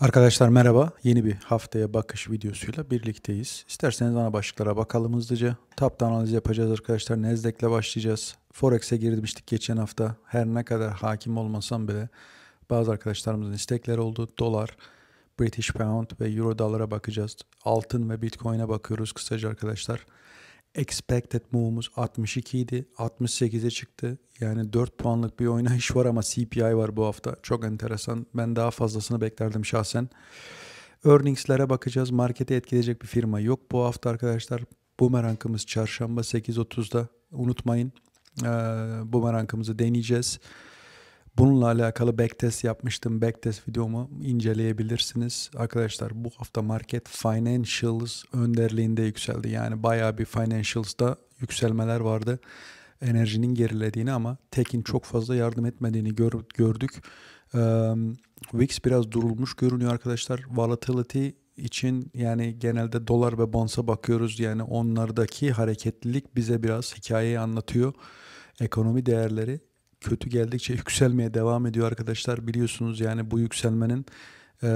Arkadaşlar merhaba. Yeni bir haftaya bakış videosuyla birlikteyiz. İsterseniz ana başlıklara bakalım hızlıca. Tapta analiz yapacağız arkadaşlar. Nasdaq'le başlayacağız. Forex'e girmiştik geçen hafta. Her ne kadar hakim olmasam bile bazı arkadaşlarımızın istekleri oldu. Dolar, British Pound ve Euro dolara bakacağız. Altın ve Bitcoin'e bakıyoruz kısaca arkadaşlar. Expected move'umuz 62 idi. 68'e çıktı. Yani 4 puanlık bir oynayış var ama CPI var bu hafta. Çok enteresan. Ben daha fazlasını beklerdim şahsen. Earnings'lere bakacağız. Marketi etkileyecek bir firma yok bu hafta arkadaşlar. Boomerang'ımız çarşamba 8.30'da. Unutmayın. Ee, Boomerang'ımızı deneyeceğiz. Bununla alakalı backtest yapmıştım. Backtest videomu inceleyebilirsiniz. Arkadaşlar bu hafta market financials önderliğinde yükseldi. Yani bayağı bir financials'da yükselmeler vardı. Enerjinin gerilediğini ama tekin çok fazla yardım etmediğini gör, gördük. Ee, VIX biraz durulmuş görünüyor arkadaşlar. Volatility için yani genelde dolar ve bonsa bakıyoruz. Yani onlardaki hareketlilik bize biraz hikayeyi anlatıyor. Ekonomi değerleri kötü geldikçe yükselmeye devam ediyor arkadaşlar. Biliyorsunuz yani bu yükselmenin e,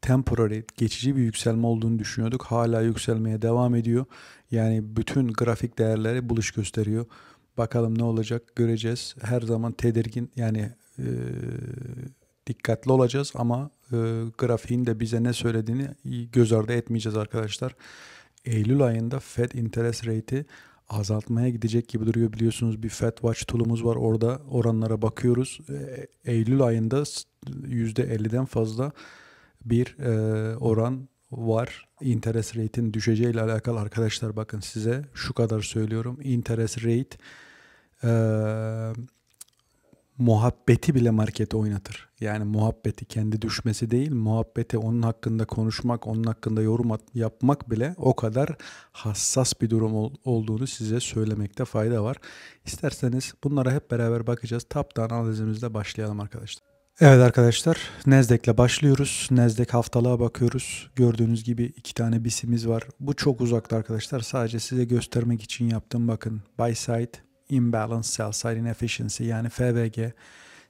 temporary, geçici bir yükselme olduğunu düşünüyorduk. Hala yükselmeye devam ediyor. Yani bütün grafik değerleri buluş gösteriyor. Bakalım ne olacak göreceğiz. Her zaman tedirgin yani e, dikkatli olacağız ama e, grafiğin de bize ne söylediğini göz ardı etmeyeceğiz arkadaşlar. Eylül ayında Fed interest rate'i azaltmaya gidecek gibi duruyor. Biliyorsunuz bir Fed Watch tool'umuz var. Orada oranlara bakıyoruz. E, Eylül ayında %50'den fazla bir e, oran var. Interest rate'in düşeceği ile alakalı arkadaşlar bakın size şu kadar söylüyorum. Interest rate e, muhabbeti bile markete oynatır. Yani muhabbeti kendi düşmesi değil, muhabbeti onun hakkında konuşmak, onun hakkında yorum yapmak bile o kadar hassas bir durum ol, olduğunu size söylemekte fayda var. İsterseniz bunlara hep beraber bakacağız. Top-down analizimizle başlayalım arkadaşlar. Evet arkadaşlar Nasdaq'le başlıyoruz. Nasdaq haftalığa bakıyoruz. Gördüğünüz gibi iki tane bisimiz var. Bu çok uzakta arkadaşlar. Sadece size göstermek için yaptım. Bakın buy side imbalance, sell side inefficiency yani FVG,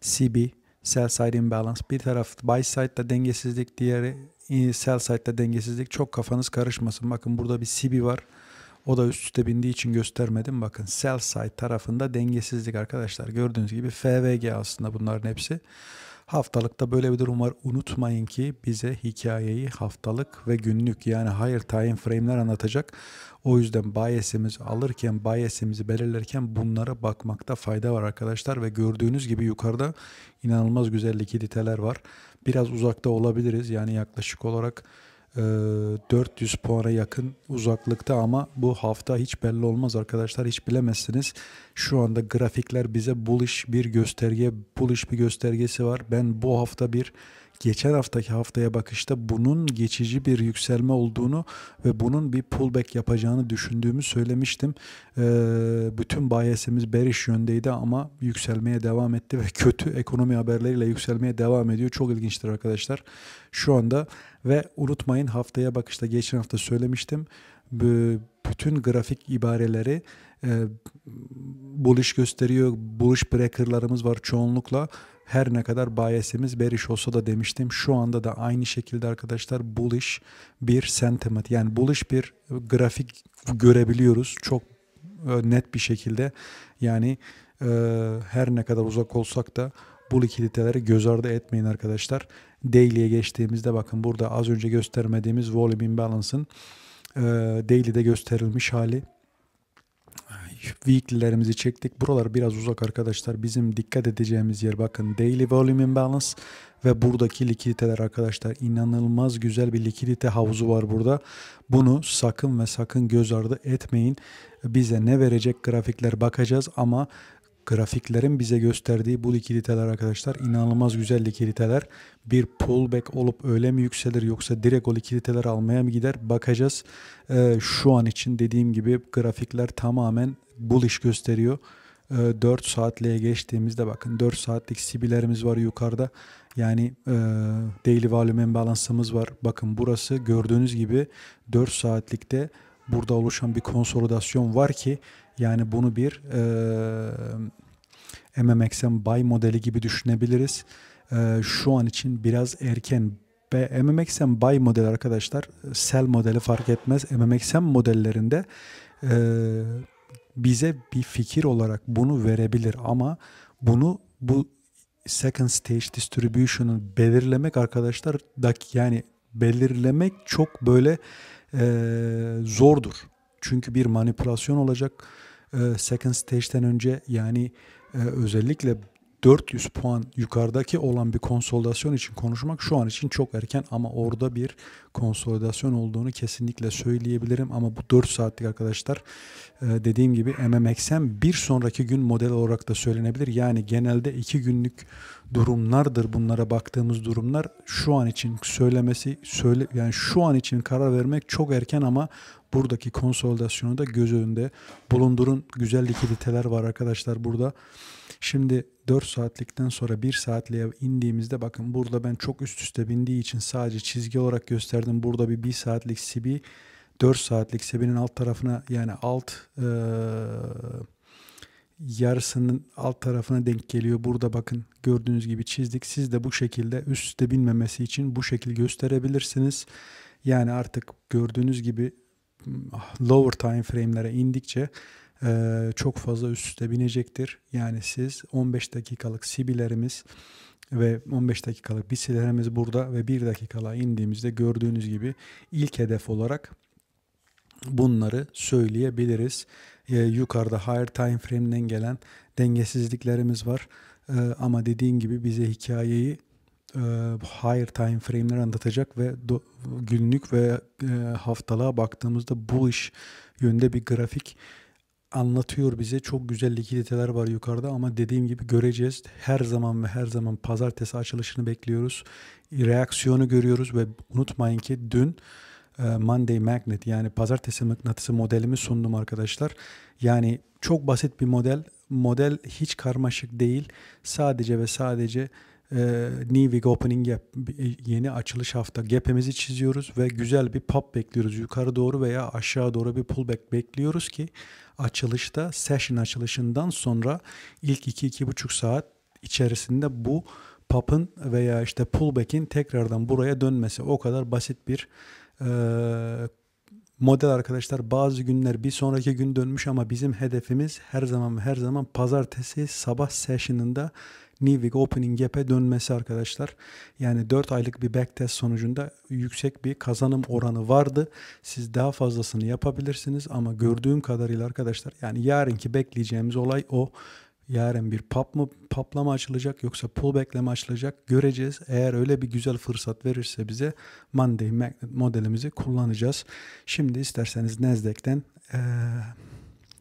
CB, sell side imbalance. Bir taraf buy side'da dengesizlik, diğeri sell side'da dengesizlik. Çok kafanız karışmasın. Bakın burada bir CB var. O da üst üste bindiği için göstermedim. Bakın sell side tarafında dengesizlik arkadaşlar. Gördüğünüz gibi FVG aslında bunların hepsi. Haftalıkta böyle bir durum var. Unutmayın ki bize hikayeyi haftalık ve günlük yani higher time frame'ler anlatacak. O yüzden bias'imizi alırken, bias'imizi belirlerken bunlara bakmakta fayda var arkadaşlar ve gördüğünüz gibi yukarıda inanılmaz güzel likiditeler var. Biraz uzakta olabiliriz yani yaklaşık olarak 400 puana yakın uzaklıkta ama bu hafta hiç belli olmaz arkadaşlar hiç bilemezsiniz. Şu anda grafikler bize bullish bir gösterge, bullish bir göstergesi var. Ben bu hafta bir geçen haftaki haftaya bakışta bunun geçici bir yükselme olduğunu ve bunun bir pullback yapacağını düşündüğümü söylemiştim. Ee, bütün bayesimiz bearish yöndeydi ama yükselmeye devam etti ve kötü ekonomi haberleriyle yükselmeye devam ediyor. Çok ilginçtir arkadaşlar. Şu anda ve unutmayın haftaya bakışta geçen hafta söylemiştim. Bütün grafik ibareleri e, bullish gösteriyor. Bullish breaker'larımız var çoğunlukla her ne kadar bias'imiz bearish olsa da demiştim. Şu anda da aynı şekilde arkadaşlar bullish bir sentiment yani bullish bir grafik görebiliyoruz. Çok e, net bir şekilde yani e, her ne kadar uzak olsak da bu likiditeleri göz ardı etmeyin arkadaşlar. Daily'ye geçtiğimizde bakın burada az önce göstermediğimiz volume imbalance'ın e, daily'de gösterilmiş hali weekly'lerimizi çektik. Buralar biraz uzak arkadaşlar. Bizim dikkat edeceğimiz yer bakın daily volume imbalance ve buradaki likiditeler arkadaşlar inanılmaz güzel bir likidite havuzu var burada. Bunu sakın ve sakın göz ardı etmeyin. Bize ne verecek grafikler bakacağız ama grafiklerin bize gösterdiği bu likiditeler arkadaşlar inanılmaz güzel likiditeler. Bir pullback olup öyle mi yükselir yoksa direkt o likiditeler almaya mı gider bakacağız. Ee, şu an için dediğim gibi grafikler tamamen bullish gösteriyor. 4 ee, saatliğe geçtiğimizde bakın 4 saatlik sibilerimiz var yukarıda. Yani e, daily volume imbalance'ımız var. Bakın burası gördüğünüz gibi 4 saatlikte burada oluşan bir konsolidasyon var ki yani bunu bir e, MMXM buy modeli gibi düşünebiliriz. e, şu an için biraz erken. Ve MMXM buy model arkadaşlar sell modeli fark etmez. MMXM modellerinde e, bize bir fikir olarak bunu verebilir ama bunu bu second stage distribution'ı belirlemek arkadaşlar yani belirlemek çok böyle e, zordur. Çünkü bir manipülasyon olacak e, second stage'den önce yani e, özellikle 400 puan yukarıdaki olan bir konsolidasyon için konuşmak şu an için çok erken ama orada bir konsolidasyon olduğunu kesinlikle söyleyebilirim ama bu 4 saatlik arkadaşlar e, dediğim gibi MMXM bir sonraki gün model olarak da söylenebilir. Yani genelde 2 günlük durumlardır bunlara baktığımız durumlar. Şu an için söylemesi söyle yani şu an için karar vermek çok erken ama buradaki konsolidasyonu da göz önünde bulundurun. Güzel likiditeler var arkadaşlar burada. Şimdi 4 saatlikten sonra 1 saatliğe indiğimizde bakın burada ben çok üst üste bindiği için sadece çizgi olarak gösterdim. Burada bir 1 saatlik CB 4 saatlik CB'nin alt tarafına yani alt e, yarısının alt tarafına denk geliyor. Burada bakın gördüğünüz gibi çizdik. Siz de bu şekilde üst üste binmemesi için bu şekil gösterebilirsiniz. Yani artık gördüğünüz gibi lower time frame'lere indikçe e, çok fazla üst üste binecektir. Yani siz 15 dakikalık sibilerimiz ve 15 dakikalık bisilerimiz burada ve 1 dakikalığa indiğimizde gördüğünüz gibi ilk hedef olarak bunları söyleyebiliriz. Ee, yukarıda higher time frame'den gelen dengesizliklerimiz var. Ee, ama dediğim gibi bize hikayeyi e, higher time frame'ler anlatacak ve do, günlük ve e, haftalığa baktığımızda bullish yönde bir grafik anlatıyor bize. Çok güzel likiditeler var yukarıda ama dediğim gibi göreceğiz. Her zaman ve her zaman pazartesi açılışını bekliyoruz. Reaksiyonu görüyoruz ve unutmayın ki dün e, Monday Magnet yani pazartesi mıknatısı modelimi sundum arkadaşlar. Yani çok basit bir model. Model hiç karmaşık değil. Sadece ve sadece e, New Week Opening Gap yeni açılış hafta gap'imizi çiziyoruz ve güzel bir pop bekliyoruz. Yukarı doğru veya aşağı doğru bir pullback bekliyoruz ki açılışta session açılışından sonra ilk 2-2,5 saat içerisinde bu pop'ın veya işte pullback'in tekrardan buraya dönmesi o kadar basit bir e, model arkadaşlar. Bazı günler bir sonraki gün dönmüş ama bizim hedefimiz her zaman her zaman pazartesi sabah session'ında New Week Opening Gap'e dönmesi arkadaşlar. Yani 4 aylık bir backtest sonucunda yüksek bir kazanım oranı vardı. Siz daha fazlasını yapabilirsiniz ama gördüğüm kadarıyla arkadaşlar yani yarınki bekleyeceğimiz olay o. Yarın bir pop mu paplama açılacak yoksa pullback'le mi açılacak göreceğiz. Eğer öyle bir güzel fırsat verirse bize Monday Magnet modelimizi kullanacağız. Şimdi isterseniz Nasdaq'ten e,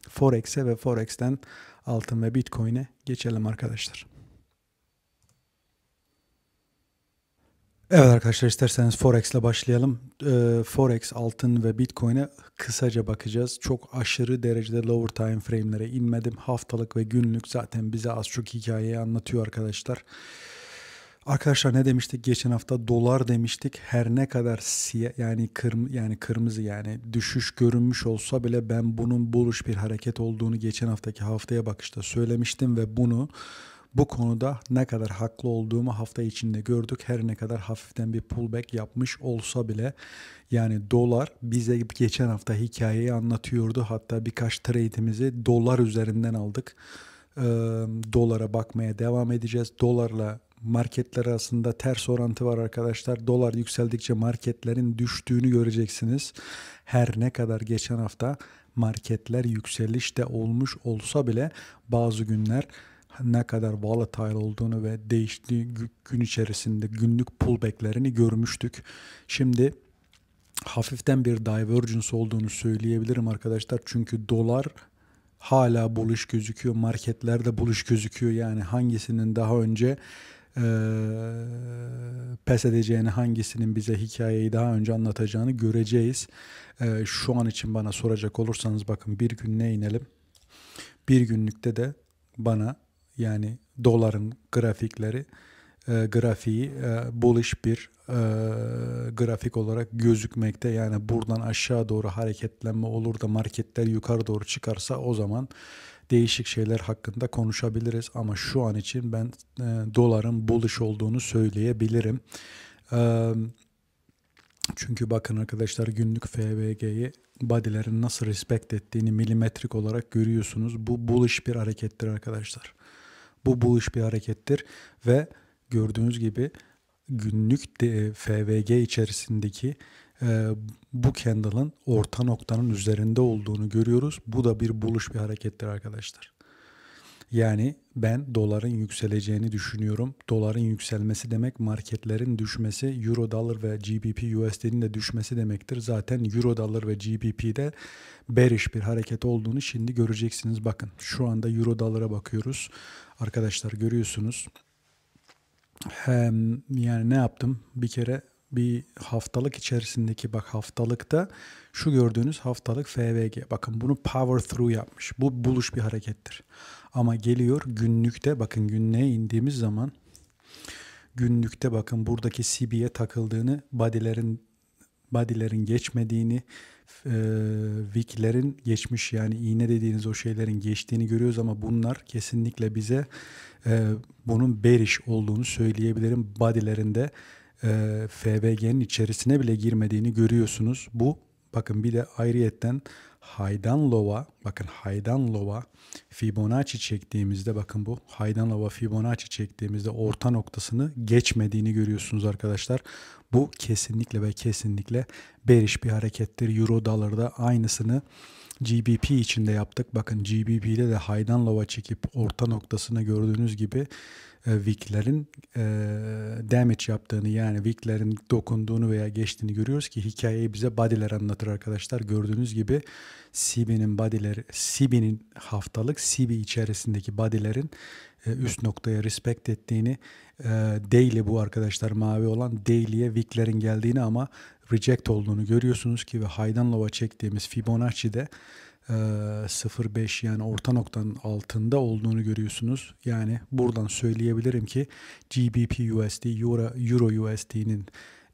Forex'e ve Forex'ten altın ve Bitcoin'e geçelim arkadaşlar. Evet arkadaşlar isterseniz Forex ile başlayalım. Ee, Forex, altın ve Bitcoin'e kısaca bakacağız. Çok aşırı derecede lower time frame'lere inmedim. Haftalık ve günlük zaten bize az çok hikayeyi anlatıyor arkadaşlar. Arkadaşlar ne demiştik geçen hafta dolar demiştik. Her ne kadar siyah yani kırm yani kırmızı yani düşüş görünmüş olsa bile ben bunun buluş bir hareket olduğunu geçen haftaki haftaya bakışta söylemiştim ve bunu bu konuda ne kadar haklı olduğumu hafta içinde gördük. Her ne kadar hafiften bir pullback yapmış olsa bile yani dolar bize geçen hafta hikayeyi anlatıyordu. Hatta birkaç trade'imizi dolar üzerinden aldık. Ee, dolara bakmaya devam edeceğiz. Dolarla marketler arasında ters orantı var arkadaşlar. Dolar yükseldikçe marketlerin düştüğünü göreceksiniz. Her ne kadar geçen hafta marketler yükselişte olmuş olsa bile bazı günler ne kadar volatile olduğunu ve değiştiği gün içerisinde günlük pullbacklerini görmüştük. Şimdi hafiften bir divergence olduğunu söyleyebilirim arkadaşlar. Çünkü dolar hala buluş gözüküyor. Marketlerde buluş gözüküyor. Yani hangisinin daha önce e, pes edeceğini, hangisinin bize hikayeyi daha önce anlatacağını göreceğiz. E, şu an için bana soracak olursanız bakın bir gün ne inelim. Bir günlükte de bana yani doların grafikleri e, grafiği e, bullish bir e, grafik olarak gözükmekte. Yani buradan aşağı doğru hareketlenme olur da marketler yukarı doğru çıkarsa o zaman değişik şeyler hakkında konuşabiliriz. Ama şu an için ben e, doların bullish olduğunu söyleyebilirim. E, çünkü bakın arkadaşlar günlük FVG'yi body'lerin nasıl respect ettiğini milimetrik olarak görüyorsunuz. Bu bullish bir harekettir arkadaşlar. Bu bullish bir harekettir ve gördüğünüz gibi günlük de FVG içerisindeki e, bu candle'ın orta noktanın üzerinde olduğunu görüyoruz. Bu da bir buluş bir harekettir arkadaşlar. Yani ben doların yükseleceğini düşünüyorum. Doların yükselmesi demek marketlerin düşmesi, Euro dolar ve GBP USD'nin de düşmesi demektir. Zaten Euro dolar ve GBP'de bearish bir hareket olduğunu şimdi göreceksiniz. Bakın şu anda Euro dolara bakıyoruz. Arkadaşlar görüyorsunuz. Hem yani ne yaptım? Bir kere bir haftalık içerisindeki bak haftalıkta şu gördüğünüz haftalık FVG. Bakın bunu power through yapmış. Bu buluş bir harekettir. Ama geliyor günlükte bakın günlüğe indiğimiz zaman günlükte bakın buradaki CB'ye takıldığını body'lerin body'lerin geçmediğini e, geçmiş yani iğne dediğiniz o şeylerin geçtiğini görüyoruz ama bunlar kesinlikle bize e, bunun bearish olduğunu söyleyebilirim. Body'lerinde e, FVG'nin içerisine bile girmediğini görüyorsunuz. Bu bakın bir de ayrıyetten Haydan Lova bakın Haydan Lova Fibonacci çektiğimizde bakın bu Haydan Lova Fibonacci çektiğimizde orta noktasını geçmediğini görüyorsunuz arkadaşlar. Bu kesinlikle ve kesinlikle bearish bir harekettir. Euro dolarda aynısını GBP içinde yaptık. Bakın GBP'de de Haydan Lova çekip orta noktasını gördüğünüz gibi e, Wick'lerin e, damage yaptığını yani Wick'lerin dokunduğunu veya geçtiğini görüyoruz ki hikayeyi bize body'ler anlatır arkadaşlar. Gördüğünüz gibi CB'nin body'leri, CB'nin haftalık CB içerisindeki body'lerin üst noktaya respect ettiğini e, daily bu arkadaşlar mavi olan daily'ye Wick'lerin geldiğini ama reject olduğunu görüyorsunuz ki ve Haydan Lova çektiğimiz Fibonacci'de 0.5 yani orta noktanın altında olduğunu görüyorsunuz. Yani buradan söyleyebilirim ki GBP USD, Euro, Euro USD'nin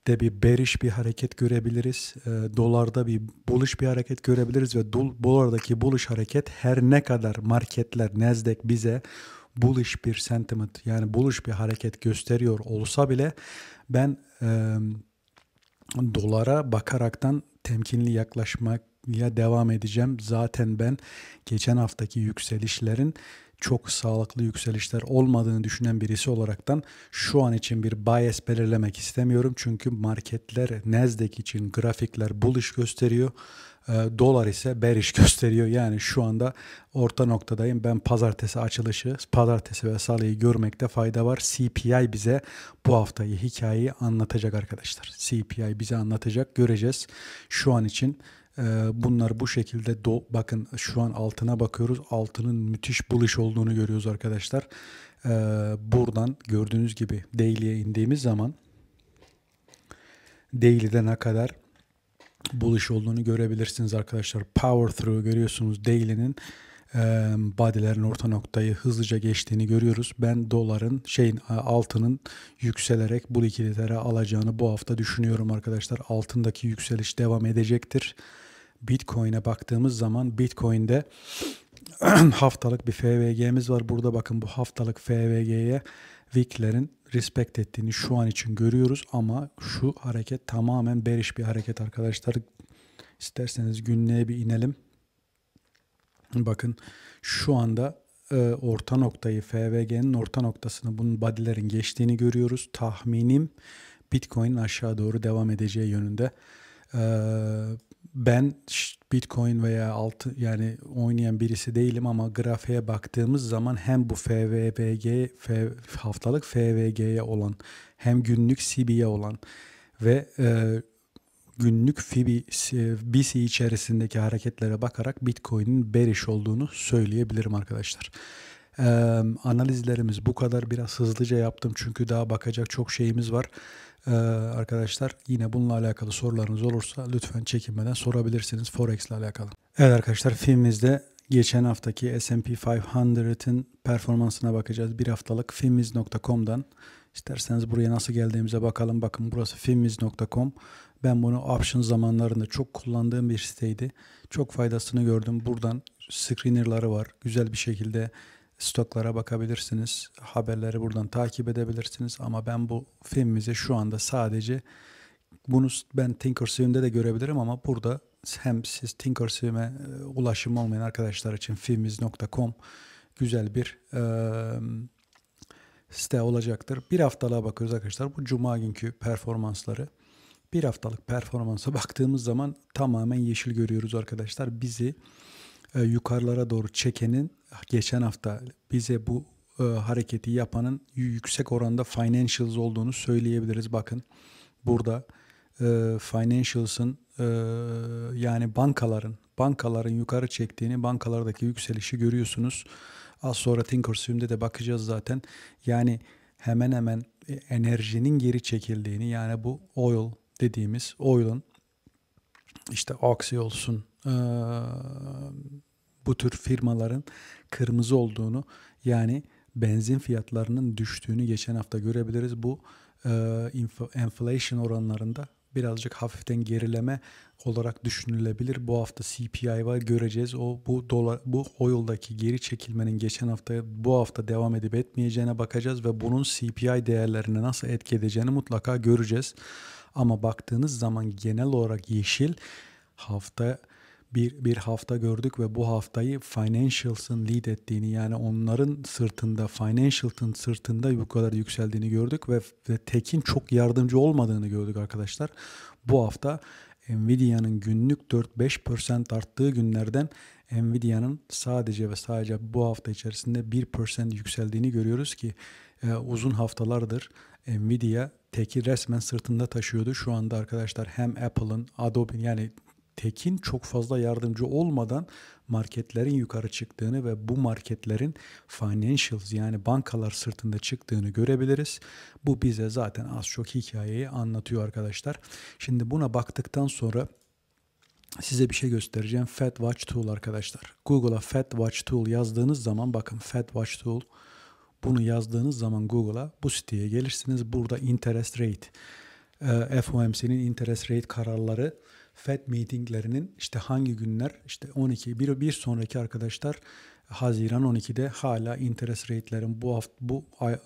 de bir bearish bir hareket görebiliriz. E, dolarda bir bullish bir hareket görebiliriz ve dolardaki bullish hareket her ne kadar marketler Nasdaq bize bullish bir sentiment yani bullish bir hareket gösteriyor olsa bile ben e, dolara bakaraktan temkinli yaklaşmak ya devam edeceğim. Zaten ben geçen haftaki yükselişlerin çok sağlıklı yükselişler olmadığını düşünen birisi olaraktan şu an için bir bias belirlemek istemiyorum. Çünkü marketler Nasdaq için grafikler bullish gösteriyor. E, dolar ise bearish gösteriyor. Yani şu anda orta noktadayım. Ben pazartesi açılışı, pazartesi ve salıyı görmekte fayda var. CPI bize bu haftayı hikayeyi anlatacak arkadaşlar. CPI bize anlatacak. Göreceğiz. Şu an için ee, bunlar bu şekilde do bakın şu an altına bakıyoruz. Altının müthiş bullish olduğunu görüyoruz arkadaşlar. Ee, buradan gördüğünüz gibi daily'e indiğimiz zaman daily'de ne kadar bullish olduğunu görebilirsiniz arkadaşlar. Power through görüyorsunuz daily'nin e, body'lerin orta noktayı hızlıca geçtiğini görüyoruz. Ben doların şeyin altının yükselerek bu likiditelere alacağını bu hafta düşünüyorum arkadaşlar. Altındaki yükseliş devam edecektir. Bitcoin'e baktığımız zaman Bitcoin'de haftalık bir FVG'miz var. Burada bakın bu haftalık FVG'ye Wick'lerin respect ettiğini şu an için görüyoruz ama şu hareket tamamen bearish bir hareket arkadaşlar. İsterseniz günlüğe bir inelim. Bakın şu anda e, orta noktayı FVG'nin orta noktasını bunun body'lerin geçtiğini görüyoruz. Tahminim Bitcoin aşağı doğru devam edeceği yönünde. E, ben Bitcoin veya altı yani oynayan birisi değilim ama grafiğe baktığımız zaman hem bu FVBG haftalık FVG'ye olan hem günlük CB'ye olan ve e, günlük FIBI, BC içerisindeki hareketlere bakarak Bitcoin'in bearish olduğunu söyleyebilirim arkadaşlar. Ee, analizlerimiz bu kadar biraz hızlıca yaptım çünkü daha bakacak çok şeyimiz var. Ee, arkadaşlar yine bununla alakalı sorularınız olursa lütfen çekinmeden sorabilirsiniz Forex ile alakalı. Evet arkadaşlar filmimizde geçen haftaki S&P 500'ın performansına bakacağız. Bir haftalık filmiz.com'dan İsterseniz buraya nasıl geldiğimize bakalım. Bakın burası filmiz.com. Ben bunu option zamanlarında çok kullandığım bir siteydi. Çok faydasını gördüm. Buradan screener'ları var. Güzel bir şekilde stoklara bakabilirsiniz. Haberleri buradan takip edebilirsiniz. Ama ben bu filmimize şu anda sadece bunu ben Thinkorswim'de de görebilirim ama burada hem siz Thinkorswim'e e, ulaşım olmayan arkadaşlar için filmiz.com güzel bir e, site olacaktır. Bir haftalığa bakıyoruz arkadaşlar. Bu cuma günkü performansları. Bir haftalık performansa baktığımız zaman tamamen yeşil görüyoruz arkadaşlar. Bizi e, yukarılara doğru çekenin geçen hafta bize bu e, hareketi yapanın yüksek oranda financials olduğunu söyleyebiliriz. Bakın burada e, financials'ın e, yani bankaların bankaların yukarı çektiğini, bankalardaki yükselişi görüyorsunuz. Az sonra Thinkorswim'de de bakacağız zaten. Yani hemen hemen enerjinin geri çekildiğini yani bu oil dediğimiz oil'ın işte Oxy olsun e, bu tür firmaların kırmızı olduğunu yani benzin fiyatlarının düştüğünü geçen hafta görebiliriz. Bu e, inflation oranlarında birazcık hafiften gerileme olarak düşünülebilir. Bu hafta CPI var göreceğiz. O bu dolar bu oil'daki geri çekilmenin geçen hafta bu hafta devam edip etmeyeceğine bakacağız ve bunun CPI değerlerine nasıl etki edeceğini mutlaka göreceğiz. Ama baktığınız zaman genel olarak yeşil hafta bir, bir hafta gördük ve bu haftayı Financials'ın lead ettiğini yani onların sırtında Financials'ın sırtında bu kadar yükseldiğini gördük ve, ve Tekin çok yardımcı olmadığını gördük arkadaşlar. Bu hafta Nvidia'nın günlük 4-5% arttığı günlerden Nvidia'nın sadece ve sadece bu hafta içerisinde 1% yükseldiğini görüyoruz ki e, uzun haftalardır Nvidia teki resmen sırtında taşıyordu. Şu anda arkadaşlar hem Apple'ın, Adobe yani tekin çok fazla yardımcı olmadan marketlerin yukarı çıktığını ve bu marketlerin financials yani bankalar sırtında çıktığını görebiliriz. Bu bize zaten az çok hikayeyi anlatıyor arkadaşlar. Şimdi buna baktıktan sonra size bir şey göstereceğim. Fed Watch Tool arkadaşlar. Google'a Fed Watch Tool yazdığınız zaman bakın Fed Watch Tool bunu yazdığınız zaman Google'a bu siteye gelirsiniz. Burada interest rate, e, FOMC'nin interest rate kararları FED meetinglerinin işte hangi günler? İşte 12 bir, bir sonraki arkadaşlar Haziran 12'de hala interest rate'lerin bu hafta bu ay, e,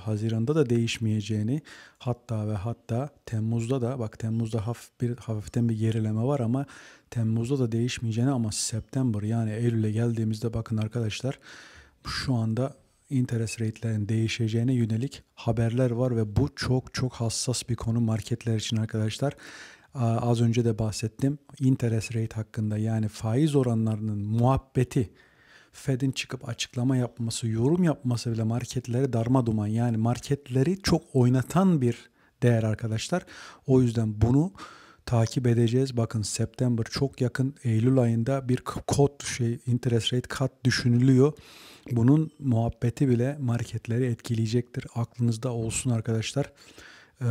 Haziran'da da değişmeyeceğini hatta ve hatta Temmuz'da da bak Temmuz'da hafif bir hafiften bir gerileme var ama Temmuz'da da değişmeyeceğini ama September yani Eylül'e geldiğimizde bakın arkadaşlar şu anda interest rate'lerin değişeceğine yönelik haberler var ve bu çok çok hassas bir konu marketler için arkadaşlar az önce de bahsettim. Interest rate hakkında yani faiz oranlarının muhabbeti Fed'in çıkıp açıklama yapması, yorum yapması bile marketleri darma duman. Yani marketleri çok oynatan bir değer arkadaşlar. O yüzden bunu takip edeceğiz. Bakın September çok yakın Eylül ayında bir kod şey interest rate kat düşünülüyor. Bunun muhabbeti bile marketleri etkileyecektir. Aklınızda olsun arkadaşlar. Ee,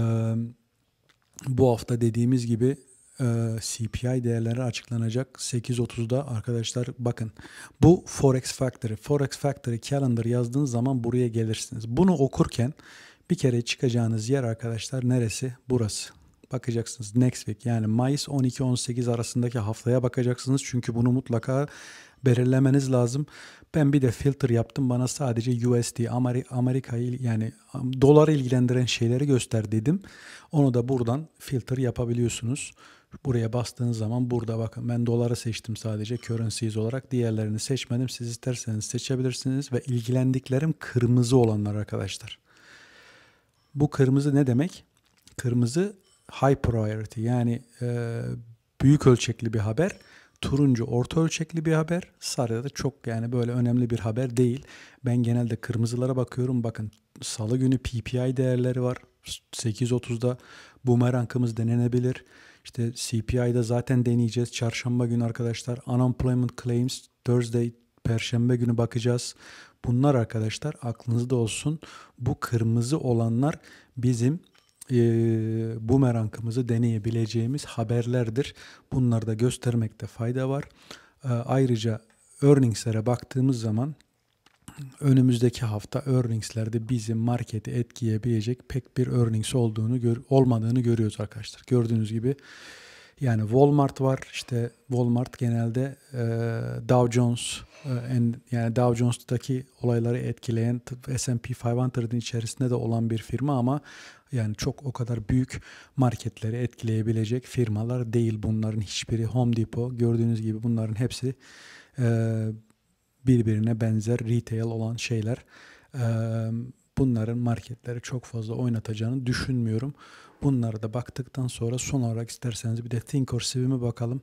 bu hafta dediğimiz gibi e, CPI değerleri açıklanacak 8.30'da arkadaşlar bakın bu Forex Factory Forex Factory Calendar yazdığınız zaman buraya gelirsiniz. Bunu okurken bir kere çıkacağınız yer arkadaşlar neresi? Burası. Bakacaksınız next week yani Mayıs 12-18 arasındaki haftaya bakacaksınız. Çünkü bunu mutlaka belirlemeniz lazım. Ben bir de filter yaptım. Bana sadece USD, Amerika'yı yani doları ilgilendiren şeyleri göster dedim. Onu da buradan filter yapabiliyorsunuz. Buraya bastığınız zaman burada bakın ben doları seçtim sadece currencies olarak. Diğerlerini seçmedim. Siz isterseniz seçebilirsiniz ve ilgilendiklerim kırmızı olanlar arkadaşlar. Bu kırmızı ne demek? Kırmızı high priority yani e, büyük ölçekli bir haber. Turuncu orta ölçekli bir haber. Sarı da çok yani böyle önemli bir haber değil. Ben genelde kırmızılara bakıyorum. Bakın salı günü PPI değerleri var. 8.30'da bumerangımız denenebilir. İşte CPI'da zaten deneyeceğiz. Çarşamba günü arkadaşlar unemployment claims Thursday Perşembe günü bakacağız. Bunlar arkadaşlar aklınızda olsun. Bu kırmızı olanlar bizim e, bu merakımızı deneyebileceğimiz haberlerdir. Bunları da göstermekte fayda var. E, ayrıca earnings'lere baktığımız zaman önümüzdeki hafta earningslerde bizim marketi etkileyebilecek pek bir earnings olduğunu gör, olmadığını görüyoruz arkadaşlar. Gördüğünüz gibi yani Walmart var. İşte Walmart genelde e, Dow Jones e, en, yani Dow Jones'taki olayları etkileyen S&P 500'ın içerisinde de olan bir firma ama yani çok o kadar büyük marketleri etkileyebilecek firmalar değil bunların hiçbiri. Home Depot gördüğünüz gibi bunların hepsi e, birbirine benzer retail olan şeyler. E, bunların marketleri çok fazla oynatacağını düşünmüyorum. Bunlara da baktıktan sonra son olarak isterseniz bir de Thinkorswim'e bakalım.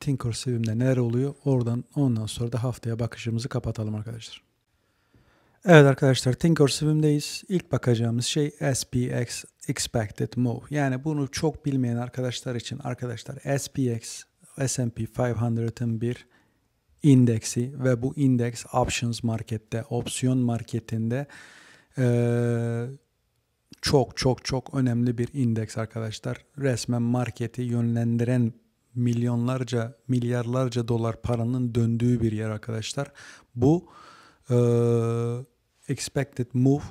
Thinkorswim'de neler oluyor? Oradan ondan sonra da haftaya bakışımızı kapatalım arkadaşlar. Evet arkadaşlar Thinkorswim'deyiz. İlk bakacağımız şey SPX Expected Move. Yani bunu çok bilmeyen arkadaşlar için arkadaşlar SPX S&P 500'ın bir indeksi ve bu indeks options markette, opsiyon marketinde ee, çok çok çok önemli bir indeks arkadaşlar. Resmen marketi yönlendiren milyonlarca, milyarlarca dolar paranın döndüğü bir yer arkadaşlar. Bu e, expected move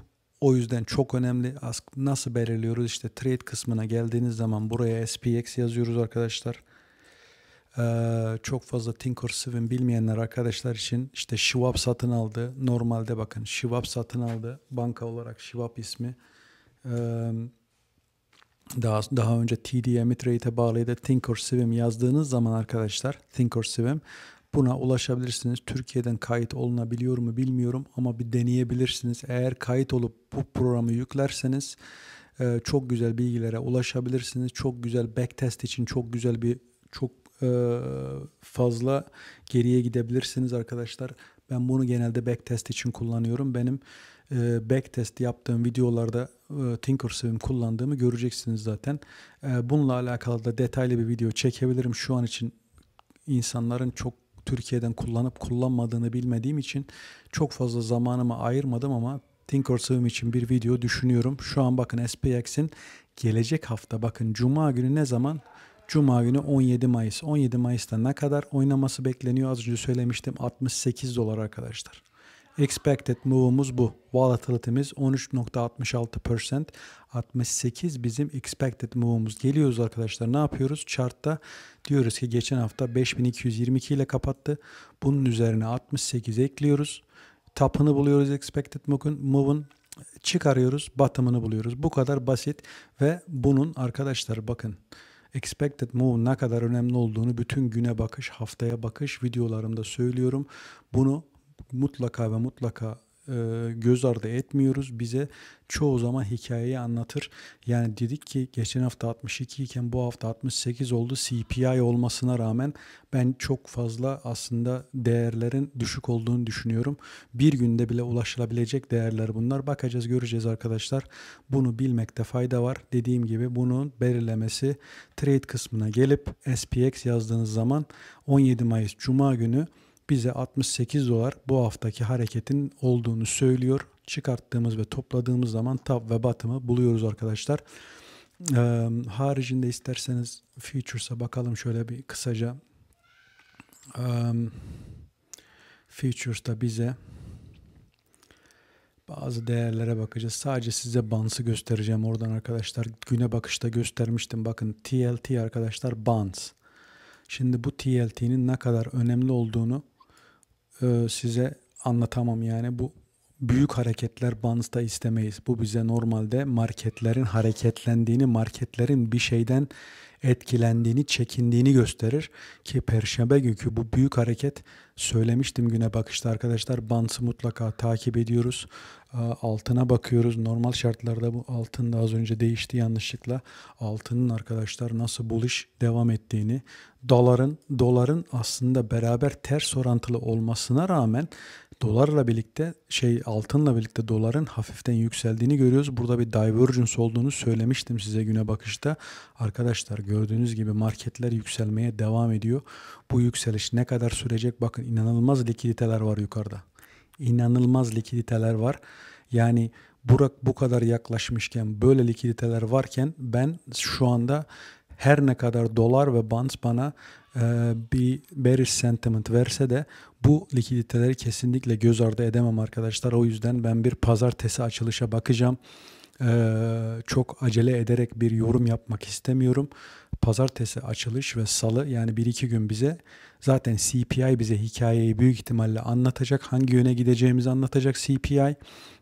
o yüzden çok önemli. Nasıl belirliyoruz? İşte trade kısmına geldiğiniz zaman buraya SPX yazıyoruz arkadaşlar. Ee, çok fazla Thinkorswim bilmeyenler arkadaşlar için işte Schwab satın aldı. Normalde bakın Schwab satın aldı. Banka olarak Schwab ismi. Ee, daha daha önce TD Ameritrade'e bağlıydı. Thinkorswim yazdığınız zaman arkadaşlar Thinkorswim buna ulaşabilirsiniz. Türkiye'den kayıt olunabiliyor mu bilmiyorum ama bir deneyebilirsiniz. Eğer kayıt olup bu programı yüklerseniz e, çok güzel bilgilere ulaşabilirsiniz. Çok güzel backtest için çok güzel bir çok fazla geriye gidebilirsiniz arkadaşlar. Ben bunu genelde backtest için kullanıyorum. Benim e, backtest yaptığım videolarda e, Thinkorswim kullandığımı göreceksiniz zaten. E, bununla alakalı da detaylı bir video çekebilirim. Şu an için insanların çok Türkiye'den kullanıp kullanmadığını bilmediğim için çok fazla zamanımı ayırmadım ama Thinkorswim için bir video düşünüyorum. Şu an bakın SPX'in gelecek hafta bakın Cuma günü ne zaman? Cuma günü 17 Mayıs. 17 Mayıs'ta ne kadar oynaması bekleniyor? Az önce söylemiştim 68 dolar arkadaşlar. Expected move'umuz bu. Volatility'miz 13.66%. 68 bizim expected move'umuz. Geliyoruz arkadaşlar. Ne yapıyoruz? Chart'ta diyoruz ki geçen hafta 5222 ile kapattı. Bunun üzerine 68 ekliyoruz. Top'ını buluyoruz expected move'un. Çıkarıyoruz. Bottom'ını buluyoruz. Bu kadar basit ve bunun arkadaşlar bakın expected move ne kadar önemli olduğunu bütün güne bakış, haftaya bakış videolarımda söylüyorum. Bunu mutlaka ve mutlaka göz ardı etmiyoruz. Bize çoğu zaman hikayeyi anlatır. Yani dedik ki geçen hafta 62 iken bu hafta 68 oldu. CPI olmasına rağmen ben çok fazla aslında değerlerin düşük olduğunu düşünüyorum. Bir günde bile ulaşılabilecek değerler bunlar. Bakacağız göreceğiz arkadaşlar. Bunu bilmekte fayda var. Dediğim gibi bunun belirlemesi trade kısmına gelip SPX yazdığınız zaman 17 Mayıs Cuma günü bize 68 dolar bu haftaki hareketin olduğunu söylüyor. Çıkarttığımız ve topladığımız zaman top ve bottom'ı buluyoruz arkadaşlar. Ee, haricinde isterseniz Futures'a bakalım şöyle bir kısaca. Ee, Futures'ta bize bazı değerlere bakacağız. Sadece size Bans'ı göstereceğim oradan arkadaşlar. Güne bakışta göstermiştim. Bakın TLT arkadaşlar Bans. Şimdi bu TLT'nin ne kadar önemli olduğunu size anlatamam yani. Bu büyük hareketler Banz'da istemeyiz. Bu bize normalde marketlerin hareketlendiğini, marketlerin bir şeyden etkilendiğini, çekindiğini gösterir ki perşembe günkü bu büyük hareket söylemiştim güne bakışta arkadaşlar. Bants'ı mutlaka takip ediyoruz. Altına bakıyoruz. Normal şartlarda bu altın da az önce değişti yanlışlıkla. Altının arkadaşlar nasıl buluş devam ettiğini, doların doların aslında beraber ters orantılı olmasına rağmen dolarla birlikte şey altınla birlikte doların hafiften yükseldiğini görüyoruz. Burada bir divergence olduğunu söylemiştim size güne bakışta. Arkadaşlar gördüğünüz gibi marketler yükselmeye devam ediyor. Bu yükseliş ne kadar sürecek? Bakın inanılmaz likiditeler var yukarıda. İnanılmaz likiditeler var. Yani Burak bu kadar yaklaşmışken böyle likiditeler varken ben şu anda her ne kadar dolar ve bonds bana e, bir bearish sentiment verse de Bu likiditeleri kesinlikle göz ardı edemem arkadaşlar. O yüzden ben bir pazartesi açılışa bakacağım. Ee, çok acele ederek bir yorum yapmak istemiyorum. Pazartesi açılış ve salı yani bir iki gün bize zaten CPI bize hikayeyi büyük ihtimalle anlatacak. Hangi yöne gideceğimizi anlatacak CPI.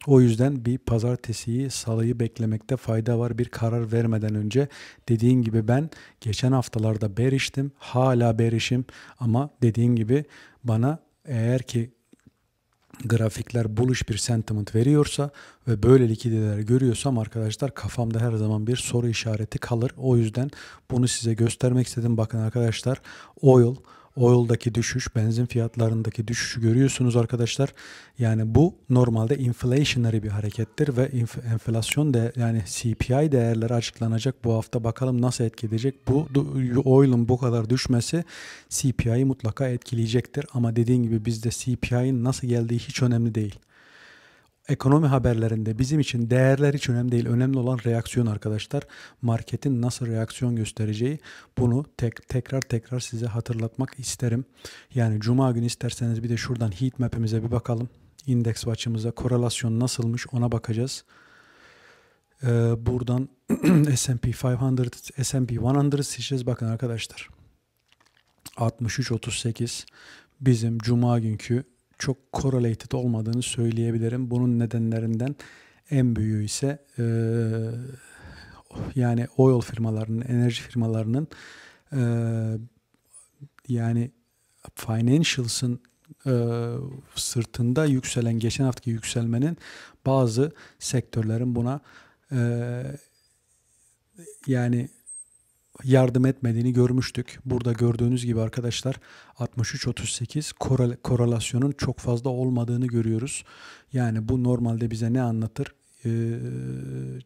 O yüzden bir pazartesiyi salıyı beklemekte fayda var bir karar vermeden önce. Dediğin gibi ben geçen haftalarda beriştim. Hala berişim ama dediğin gibi bana eğer ki grafikler bullish bir sentiment veriyorsa ve böyle likideler görüyorsam arkadaşlar kafamda her zaman bir soru işareti kalır. O yüzden bunu size göstermek istedim. Bakın arkadaşlar oil oil'daki düşüş, benzin fiyatlarındaki düşüşü görüyorsunuz arkadaşlar. Yani bu normalde inflationary bir harekettir ve inf- enflasyon de yani CPI değerleri açıklanacak bu hafta. Bakalım nasıl etki edecek. Bu oil'ın bu kadar düşmesi CPI'yi mutlaka etkileyecektir. Ama dediğim gibi bizde CPI'nin nasıl geldiği hiç önemli değil ekonomi haberlerinde bizim için değerler hiç önemli değil. Önemli olan reaksiyon arkadaşlar. Marketin nasıl reaksiyon göstereceği bunu tek, tekrar tekrar size hatırlatmak isterim. Yani cuma günü isterseniz bir de şuradan heat map'imize bir bakalım. Index watch'ımıza korelasyon nasılmış ona bakacağız. Ee, buradan S&P 500, S&P 100 seçeceğiz. Bakın arkadaşlar. 63.38 bizim cuma günkü çok correlated olmadığını söyleyebilirim. Bunun nedenlerinden en büyüğü ise e, yani oil firmalarının, enerji firmalarının e, yani financials'ın e, sırtında yükselen, geçen haftaki yükselmenin bazı sektörlerin buna e, yani yardım etmediğini görmüştük. Burada gördüğünüz gibi arkadaşlar 63-38 korelasyonun çok fazla olmadığını görüyoruz. Yani bu normalde bize ne anlatır? Ee,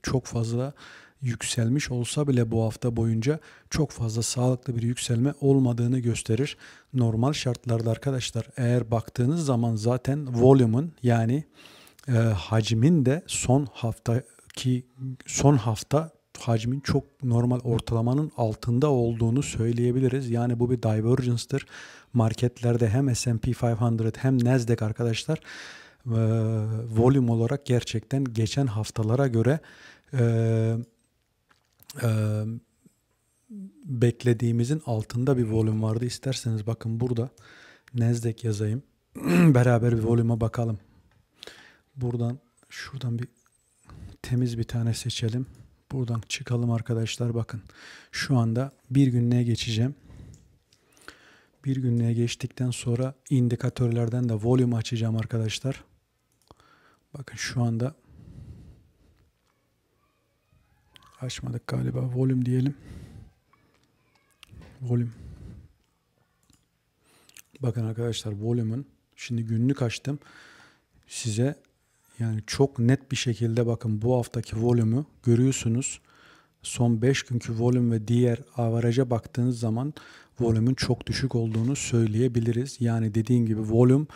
çok fazla yükselmiş olsa bile bu hafta boyunca çok fazla sağlıklı bir yükselme olmadığını gösterir. Normal şartlarda arkadaşlar eğer baktığınız zaman zaten volume'un yani e, hacmin de son haftaki son hafta hacmin çok normal ortalamanın altında olduğunu söyleyebiliriz. Yani bu bir divergence'tır. Marketlerde hem S&P 500 hem Nasdaq arkadaşlar e, volüm olarak gerçekten geçen haftalara göre e, e, beklediğimizin altında bir volüm vardı. İsterseniz bakın burada Nasdaq yazayım. Beraber bir volüme bakalım. Buradan şuradan bir temiz bir tane seçelim. Buradan çıkalım arkadaşlar bakın. Şu anda bir günlüğe geçeceğim. Bir günlüğe geçtikten sonra indikatörlerden de volume açacağım arkadaşlar. Bakın şu anda açmadık galiba. Volume diyelim. Volume. Bakın arkadaşlar volume'un şimdi günlük açtım. Size yani çok net bir şekilde bakın bu haftaki volümü görüyorsunuz. Son 5 günkü volüm ve diğer avaraja baktığınız zaman volümün çok düşük olduğunu söyleyebiliriz. Yani dediğim gibi volüm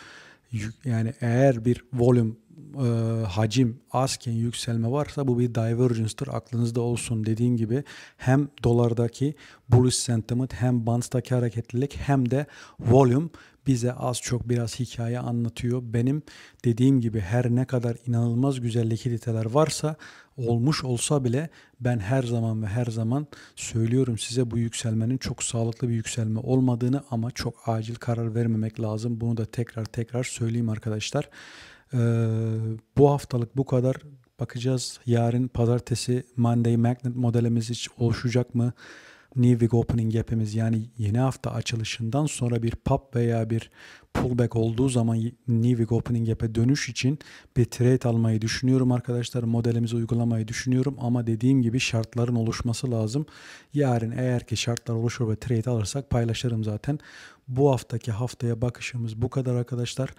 yani eğer bir volüm e, hacim azken yükselme varsa bu bir divergence'tır. Aklınızda olsun dediğim gibi hem dolardaki bullish sentiment hem bandstaki hareketlilik hem de volüm bize az çok biraz hikaye anlatıyor. Benim dediğim gibi her ne kadar inanılmaz güzel likiditeler varsa olmuş olsa bile ben her zaman ve her zaman söylüyorum size bu yükselmenin çok sağlıklı bir yükselme olmadığını ama çok acil karar vermemek lazım. Bunu da tekrar tekrar söyleyeyim arkadaşlar. Ee, bu haftalık bu kadar. Bakacağız yarın pazartesi Monday Magnet modelimiz hiç oluşacak mı? New Week Opening Gap'imiz yani yeni hafta açılışından sonra bir pop veya bir pullback olduğu zaman New Week Opening Gap'e dönüş için bir trade almayı düşünüyorum arkadaşlar. Modelimizi uygulamayı düşünüyorum ama dediğim gibi şartların oluşması lazım. Yarın eğer ki şartlar oluşur ve trade alırsak paylaşırım zaten. Bu haftaki haftaya bakışımız bu kadar arkadaşlar.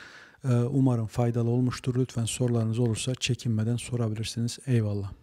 Ee, umarım faydalı olmuştur. Lütfen sorularınız olursa çekinmeden sorabilirsiniz. Eyvallah.